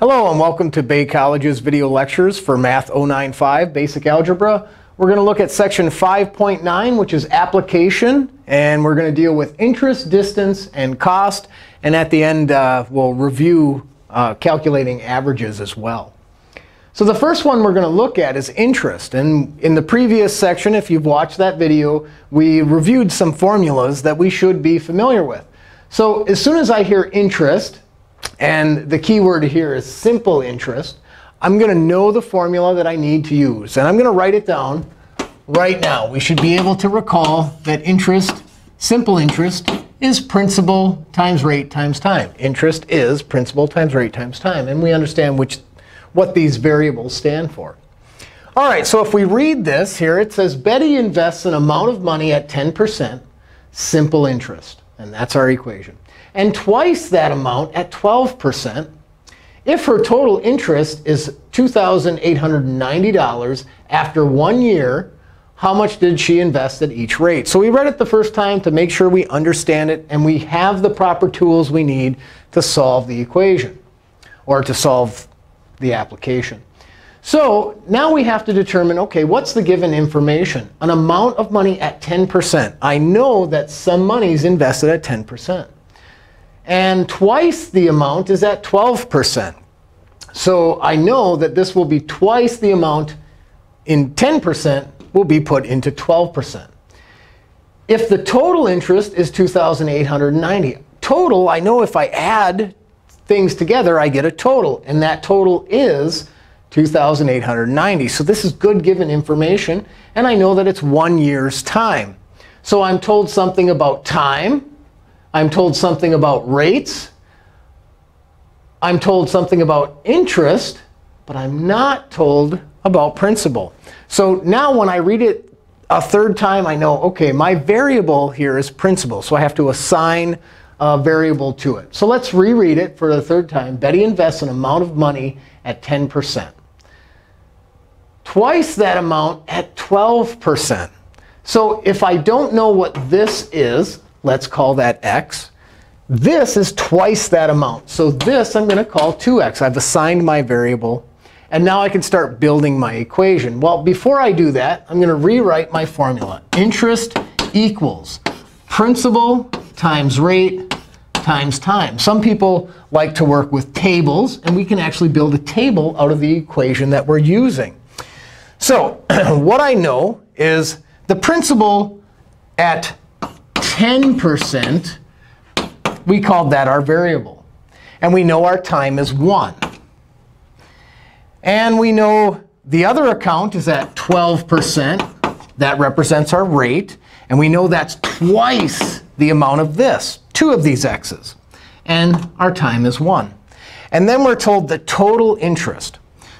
Hello and welcome to Bay College's video lectures for Math 095 Basic Algebra. We're going to look at section 5.9, which is application. And we're going to deal with interest, distance, and cost. And at the end, uh, we'll review uh, calculating averages as well. So the first one we're going to look at is interest. And in the previous section, if you've watched that video, we reviewed some formulas that we should be familiar with. So as soon as I hear interest, and the key word here is simple interest. I'm going to know the formula that I need to use. And I'm going to write it down right now. We should be able to recall that interest, simple interest, is principal times rate times time. Interest is principal times rate times time. And we understand which, what these variables stand for. All right, so if we read this here, it says Betty invests an amount of money at 10% simple interest. And that's our equation and twice that amount at 12%. If her total interest is $2,890 after one year, how much did she invest at each rate? So we read it the first time to make sure we understand it and we have the proper tools we need to solve the equation or to solve the application. So now we have to determine, OK, what's the given information? An amount of money at 10%. I know that some money is invested at 10% and twice the amount is at 12%. So I know that this will be twice the amount in 10% will be put into 12%. If the total interest is 2,890, total, I know if I add things together, I get a total. And that total is 2,890. So this is good given information. And I know that it's one year's time. So I'm told something about time. I'm told something about rates. I'm told something about interest, but I'm not told about principal. So now when I read it a third time, I know, OK, my variable here is principal. So I have to assign a variable to it. So let's reread it for the third time. Betty invests an amount of money at 10%. Twice that amount at 12%. So if I don't know what this is, Let's call that x. This is twice that amount. So this I'm going to call 2x. I've assigned my variable. And now I can start building my equation. Well, before I do that, I'm going to rewrite my formula. Interest equals principal times rate times time. Some people like to work with tables. And we can actually build a table out of the equation that we're using. So what I know is the principal at 10%, we called that our variable. And we know our time is 1. And we know the other account is at 12%. That represents our rate. And we know that's twice the amount of this, two of these x's. And our time is 1. And then we're told the total interest.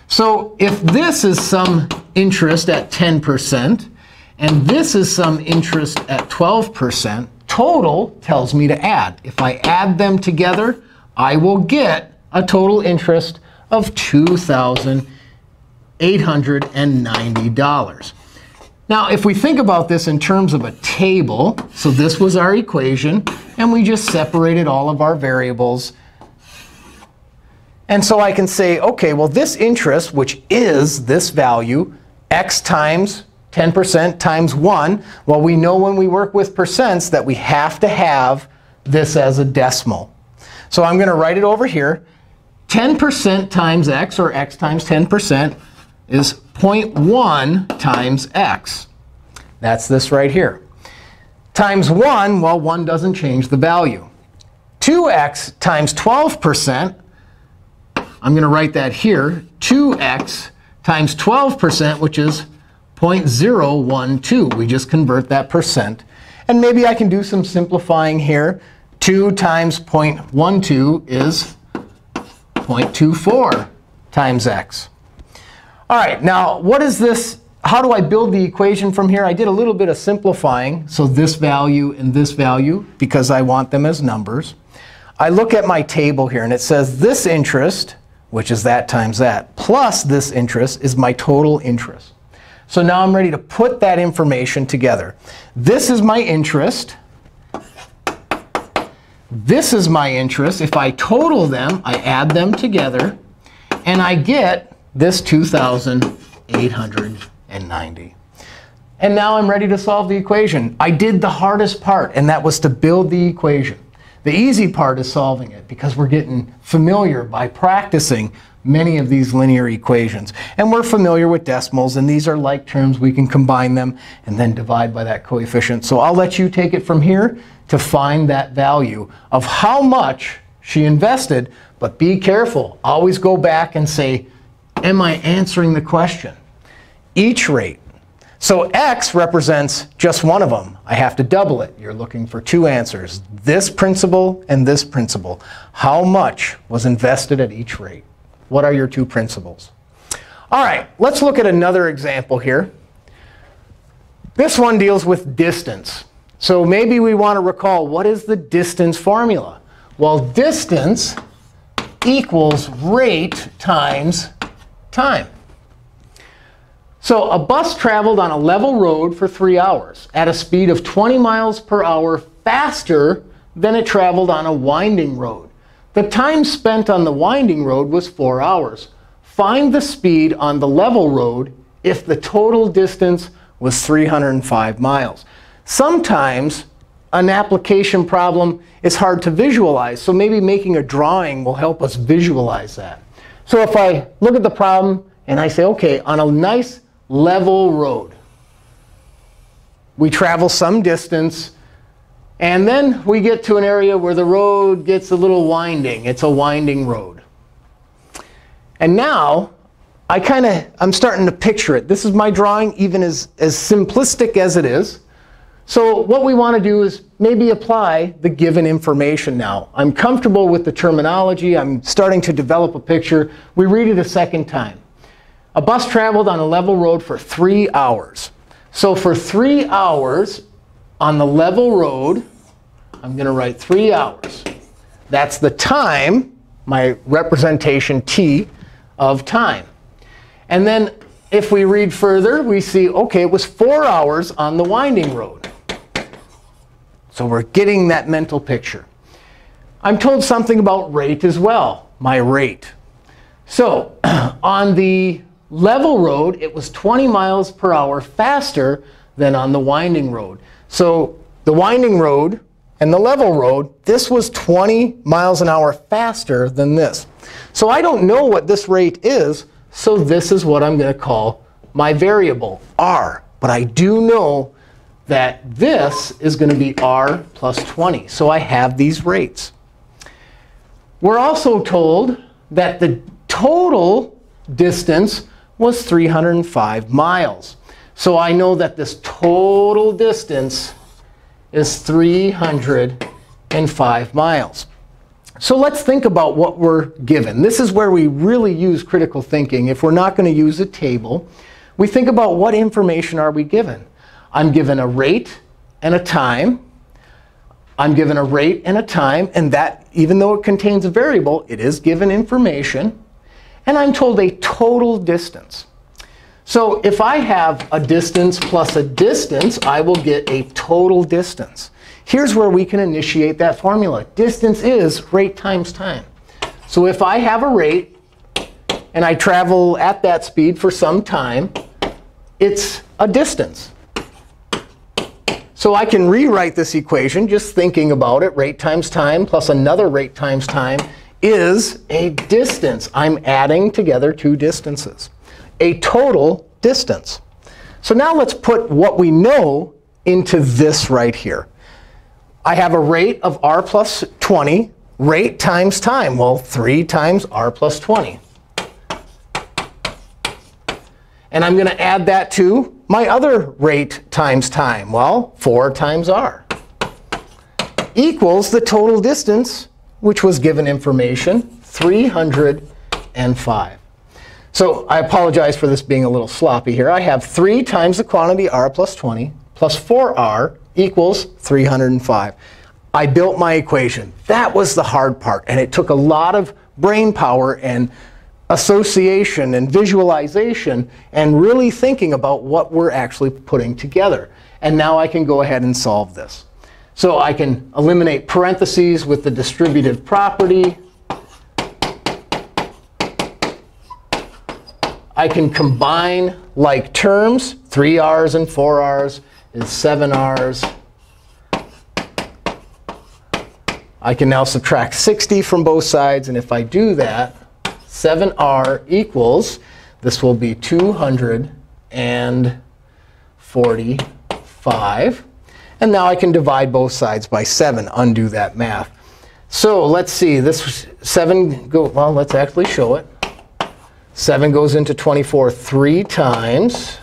So if this is some interest at 10%, and this is some interest at 12%. Total tells me to add. If I add them together, I will get a total interest of $2,890. Now, if we think about this in terms of a table, so this was our equation, and we just separated all of our variables. And so I can say, OK, well, this interest, which is this value, x times 10% times 1. Well, we know when we work with percents that we have to have this as a decimal. So I'm going to write it over here. 10% times x, or x times 10%, is 0.1 times x. That's this right here. Times 1, well, 1 doesn't change the value. 2x times 12%, I'm going to write that here. 2x times 12%, which is 0.012. We just convert that percent. And maybe I can do some simplifying here. 2 times 0.12 is 0.24 times x. All right, now what is this? How do I build the equation from here? I did a little bit of simplifying. So this value and this value, because I want them as numbers. I look at my table here, and it says this interest, which is that times that, plus this interest is my total interest. So now I'm ready to put that information together. This is my interest. This is my interest. If I total them, I add them together. And I get this 2,890. And now I'm ready to solve the equation. I did the hardest part, and that was to build the equation. The easy part is solving it because we're getting familiar by practicing many of these linear equations. And we're familiar with decimals, and these are like terms. We can combine them and then divide by that coefficient. So I'll let you take it from here to find that value of how much she invested. But be careful. Always go back and say, am I answering the question? Each rate. So x represents just one of them. I have to double it. You're looking for two answers, this principal and this principal. How much was invested at each rate? What are your two principals? All right, let's look at another example here. This one deals with distance. So maybe we want to recall, what is the distance formula? Well, distance equals rate times time. So a bus traveled on a level road for three hours at a speed of 20 miles per hour faster than it traveled on a winding road. The time spent on the winding road was 4 hours. Find the speed on the level road if the total distance was 305 miles. Sometimes an application problem is hard to visualize, so maybe making a drawing will help us visualize that. So if I look at the problem and I say, OK, on a nice level road, we travel some distance and then we get to an area where the road gets a little winding. It's a winding road. And now I kind of, I'm starting to picture it. This is my drawing, even as, as simplistic as it is. So what we want to do is maybe apply the given information now. I'm comfortable with the terminology. I'm starting to develop a picture. We read it a second time. A bus traveled on a level road for three hours. So for three hours on the level road, I'm going to write 3 hours. That's the time, my representation t of time. And then if we read further, we see, OK, it was 4 hours on the winding road. So we're getting that mental picture. I'm told something about rate as well, my rate. So on the level road, it was 20 miles per hour faster than on the winding road. So the winding road and the level road, this was 20 miles an hour faster than this. So I don't know what this rate is, so this is what I'm going to call my variable, r. But I do know that this is going to be r plus 20. So I have these rates. We're also told that the total distance was 305 miles. So I know that this total distance is 305 miles. So let's think about what we're given. This is where we really use critical thinking. If we're not going to use a table, we think about what information are we given. I'm given a rate and a time. I'm given a rate and a time, and that, even though it contains a variable, it is given information. And I'm told a total distance. So if I have a distance plus a distance, I will get a total distance. Here's where we can initiate that formula. Distance is rate times time. So if I have a rate and I travel at that speed for some time, it's a distance. So I can rewrite this equation just thinking about it. Rate times time plus another rate times time is a distance. I'm adding together two distances a total distance. So now let's put what we know into this right here. I have a rate of r plus 20. Rate times time. Well, 3 times r plus 20. And I'm going to add that to my other rate times time. Well, 4 times r equals the total distance, which was given information, 305. So I apologize for this being a little sloppy here. I have 3 times the quantity r plus 20 plus 4r equals 305. I built my equation. That was the hard part. And it took a lot of brain power and association and visualization and really thinking about what we're actually putting together. And now I can go ahead and solve this. So I can eliminate parentheses with the distributive property. I can combine like terms. 3 r's and 4 r's is 7 r's. I can now subtract 60 from both sides. And if I do that, 7r equals, this will be 245. And now I can divide both sides by 7, undo that math. So let's see, this 7, go, well, let's actually show it. 7 goes into 24 three times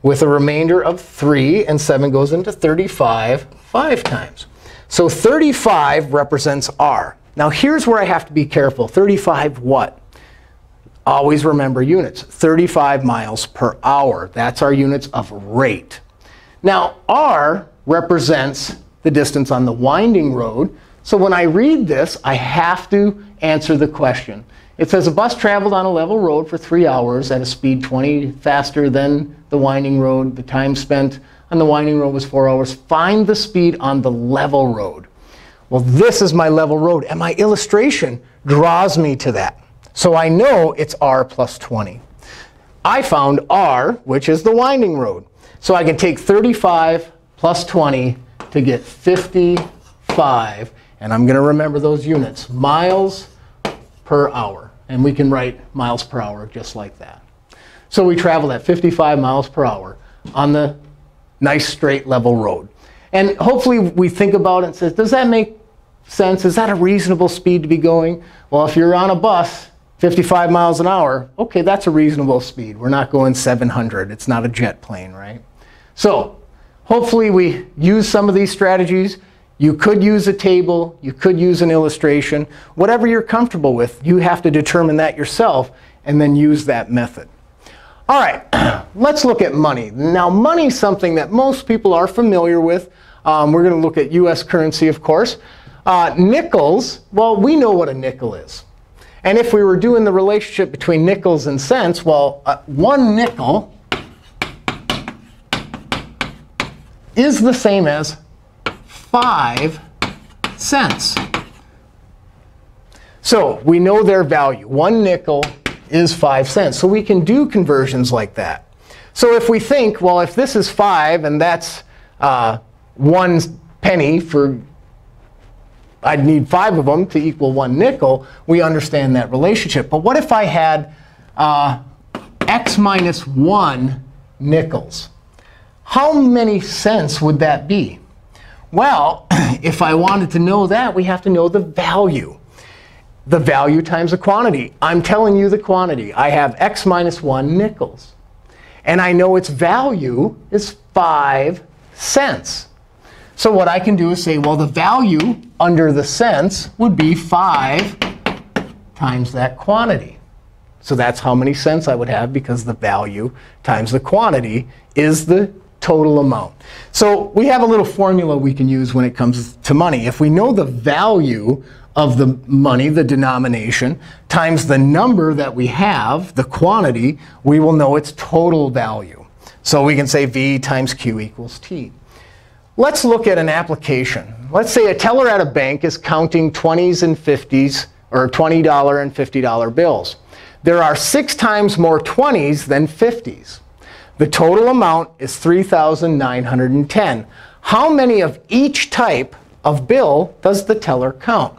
with a remainder of 3. And 7 goes into 35 five times. So 35 represents r. Now here's where I have to be careful. 35 what? Always remember units. 35 miles per hour. That's our units of rate. Now r represents the distance on the winding road. So when I read this, I have to answer the question. It says a bus traveled on a level road for three hours at a speed 20 faster than the winding road. The time spent on the winding road was four hours. Find the speed on the level road. Well, this is my level road. And my illustration draws me to that. So I know it's r plus 20. I found r, which is the winding road. So I can take 35 plus 20 to get 55. And I'm going to remember those units, miles per hour. And we can write miles per hour just like that. So we travel at 55 miles per hour on the nice straight level road. And hopefully we think about it and says, does that make sense? Is that a reasonable speed to be going? Well, if you're on a bus, 55 miles an hour, OK, that's a reasonable speed. We're not going 700. It's not a jet plane, right? So hopefully we use some of these strategies. You could use a table. You could use an illustration. Whatever you're comfortable with, you have to determine that yourself and then use that method. All right, let's look at money. Now, money is something that most people are familiar with. Um, we're going to look at US currency, of course. Uh, nickels, well, we know what a nickel is. And if we were doing the relationship between nickels and cents, well, uh, one nickel is the same as 5 cents. So we know their value. One nickel is 5 cents. So we can do conversions like that. So if we think, well, if this is 5 and that's uh, 1 penny for I'd need 5 of them to equal 1 nickel, we understand that relationship. But what if I had uh, x minus 1 nickels? How many cents would that be? Well, if I wanted to know that, we have to know the value the value times the quantity. I'm telling you the quantity. I have x minus 1 nickels. And I know its value is 5 cents. So what I can do is say, well, the value under the cents would be 5 times that quantity. So that's how many cents I would have because the value times the quantity is the total amount. So we have a little formula we can use when it comes to money. If we know the value of the money, the denomination, times the number that we have, the quantity, we will know its total value. So we can say V times Q equals T. Let's look at an application. Let's say a teller at a bank is counting 20s and 50s, or $20 and $50 bills. There are six times more 20s than 50s. The total amount is 3,910. How many of each type of bill does the teller count?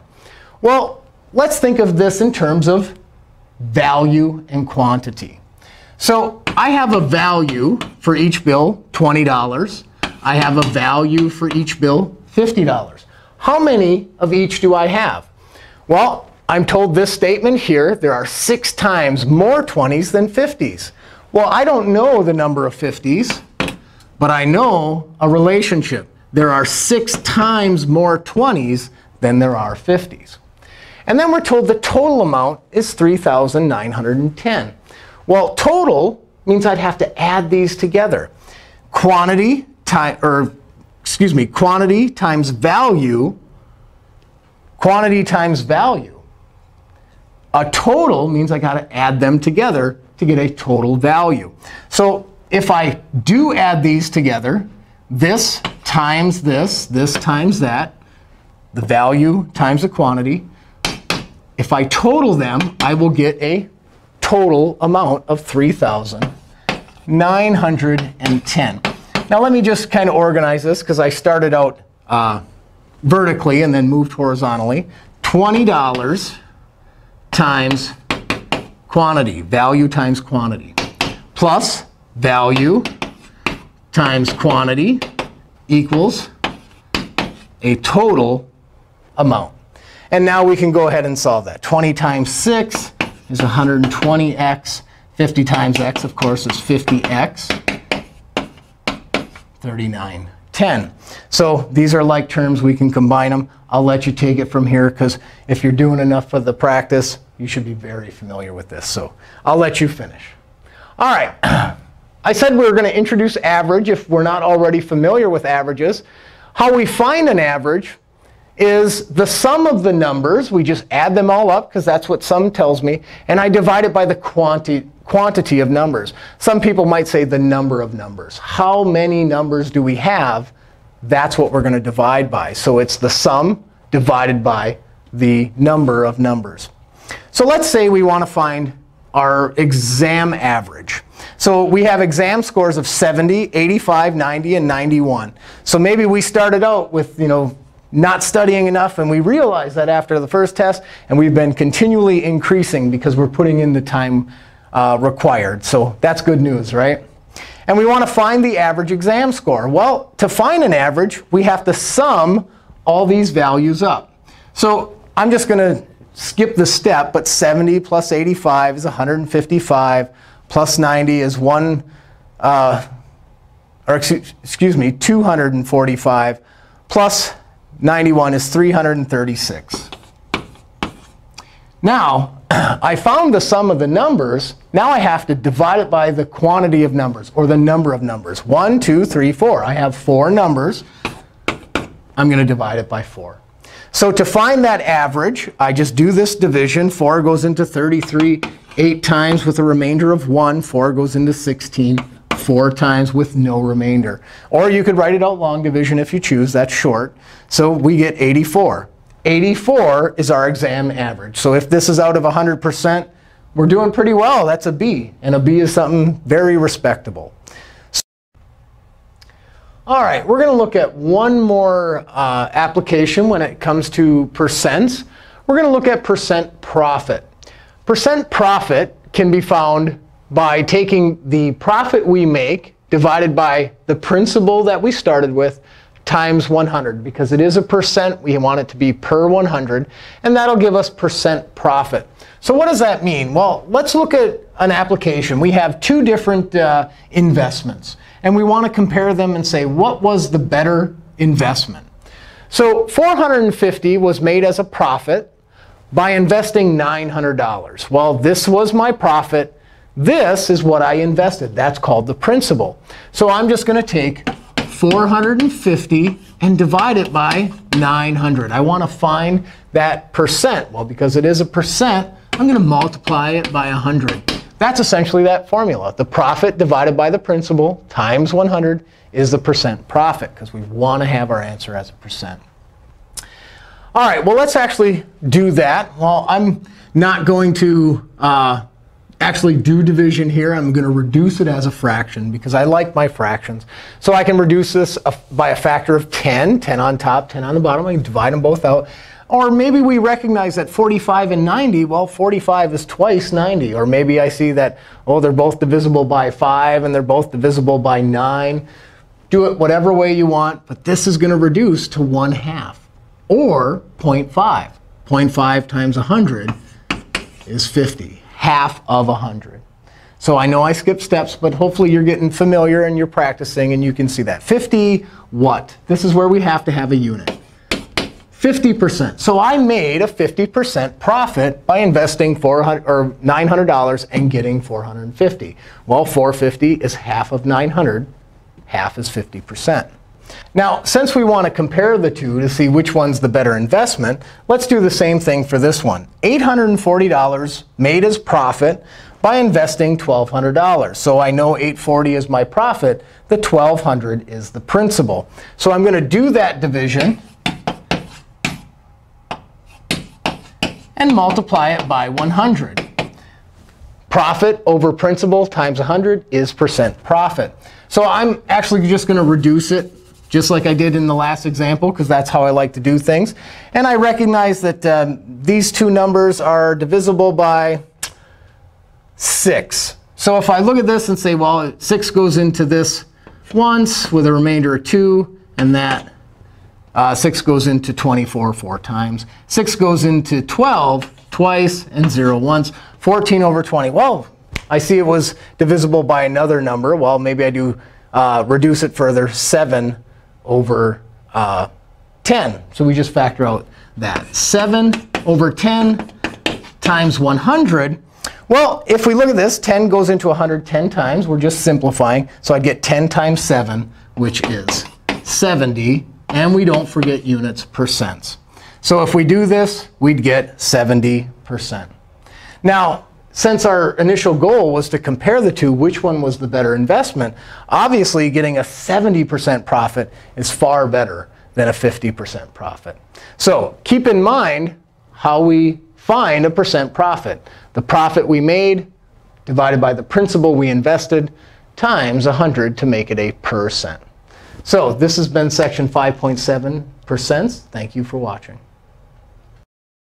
Well, let's think of this in terms of value and quantity. So I have a value for each bill, $20. I have a value for each bill, $50. How many of each do I have? Well, I'm told this statement here, there are six times more 20s than 50s. Well, I don't know the number of 50s, but I know a relationship. There are six times more 20s than there are 50s. And then we're told the total amount is 3,910. Well, total means I'd have to add these together. Quantity or excuse me, quantity times value, quantity times value. A total means I got to add them together to get a total value. So if I do add these together, this times this, this times that, the value times the quantity, if I total them, I will get a total amount of 3,910. Now let me just kind of organize this because I started out uh, vertically and then moved horizontally. $20 times quantity, value times quantity, plus value times quantity equals a total amount. And now we can go ahead and solve that. 20 times 6 is 120x. 50 times x, of course, is 50x. 39, 10. So these are like terms. We can combine them. I'll let you take it from here, because if you're doing enough of the practice, you should be very familiar with this. So I'll let you finish. All right. I said we were going to introduce average if we're not already familiar with averages. How we find an average is the sum of the numbers. We just add them all up because that's what sum tells me. And I divide it by the quanti quantity of numbers. Some people might say the number of numbers. How many numbers do we have? That's what we're going to divide by. So it's the sum divided by the number of numbers. So let's say we want to find our exam average. So we have exam scores of 70, 85, 90, and 91. So maybe we started out with, you know, not studying enough, and we realized that after the first test, and we've been continually increasing because we're putting in the time uh, required. So that's good news, right? And we want to find the average exam score. Well, to find an average, we have to sum all these values up. So I'm just going to skip the step, but 70 plus 85 is 155, plus 90 is 1, uh, or excuse, excuse me, 245, plus 91 is 336. Now, I found the sum of the numbers. Now I have to divide it by the quantity of numbers, or the number of numbers. 1, 2, 3, 4. I have four numbers. I'm going to divide it by 4. So to find that average, I just do this division. 4 goes into 33 8 times with a remainder of 1. 4 goes into 16 four times with no remainder. Or you could write it out long division if you choose. That's short. So we get 84. 84 is our exam average. So if this is out of 100%, we're doing pretty well. That's a B. And a B is something very respectable. So, all right, we're going to look at one more uh, application when it comes to percents. We're going to look at percent profit. Percent profit can be found by taking the profit we make divided by the principal that we started with times 100 because it is a percent. We want it to be per 100. And that'll give us percent profit. So what does that mean? Well, let's look at an application. We have two different uh, investments. And we want to compare them and say, what was the better investment? So 450 was made as a profit by investing $900. Well, this was my profit. This is what I invested. That's called the principal. So I'm just going to take 450 and divide it by 900. I want to find that percent. Well, because it is a percent, I'm going to multiply it by 100. That's essentially that formula. The profit divided by the principal times 100 is the percent profit, because we want to have our answer as a percent. All right, well, let's actually do that. Well, I'm not going to uh, actually do division here. I'm going to reduce it as a fraction because I like my fractions. So I can reduce this uh, by a factor of 10, 10 on top, 10 on the bottom. I can divide them both out. Or maybe we recognize that 45 and 90, well, 45 is twice 90. Or maybe I see that, oh, they're both divisible by 5 and they're both divisible by 9. Do it whatever way you want, but this is going to reduce to 1 half. Or 0.5. 0.5 times 100 is 50 half of 100. So I know I skipped steps, but hopefully you're getting familiar and you're practicing and you can see that. 50 what? This is where we have to have a unit. 50%. So I made a 50% profit by investing 400 or $900 and getting 450. Well, 450 is half of 900. Half is 50%. Now, since we want to compare the two to see which one's the better investment, let's do the same thing for this one. $840 made as profit by investing $1,200. So I know 840 is my profit. The 1,200 is the principal. So I'm going to do that division and multiply it by 100. Profit over principal times 100 is percent profit. So I'm actually just going to reduce it just like I did in the last example, because that's how I like to do things. And I recognize that um, these two numbers are divisible by 6. So if I look at this and say, well, 6 goes into this once with a remainder of 2, and that uh, 6 goes into 24 four times. 6 goes into 12 twice, and 0 once. 14 over 20. Well, I see it was divisible by another number. Well, maybe I do uh, reduce it further, 7 over uh, 10. So we just factor out that. 7 over 10 times 100. Well, if we look at this, 10 goes into 100 10 times. We're just simplifying. So I'd get 10 times 7, which is 70. And we don't forget units, percents. So if we do this, we'd get 70%. Now, since our initial goal was to compare the two, which one was the better investment, obviously getting a 70% profit is far better than a 50% profit. So keep in mind how we find a percent profit. The profit we made divided by the principal we invested times 100 to make it a percent. So this has been section 5.7 percents. Thank you for watching.